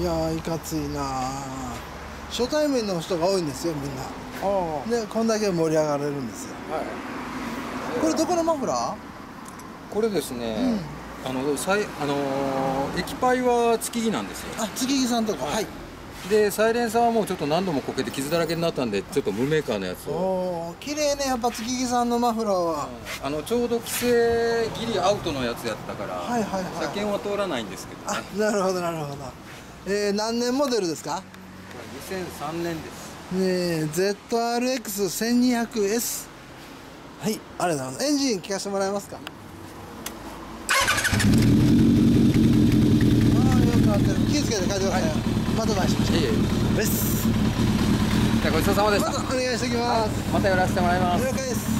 いやーいかついな。初対面の人が多いんですよみんな。あでこんだけ盛り上がれるんですよ。はい。これどこのマフラこれですね、あのさいあのー液パイは月木なんですよ。ーあ月木さんとか。はい。でサイレンサーはもうちょっと何度もこけて傷だらけになったんでちょっと無メーカーのやつおを。お綺麗ねやっぱ月木さんのマフラーは。あのちょうど規制ギリアウトのやつやったから、はいはいはい。車検は通らないんですけどあねなるほどなるほどえー、何年モデルですか？2003年です。ねえ ZRX1200S はいありがとうございます。エンジン聞かせてもらえますか？ああよくなってる。気をつけて帰ってくださいよ、またお会いしましょう。です。じゃあごちそうさまでしまたたお願いしておきます、また寄らせてもらいます。了解です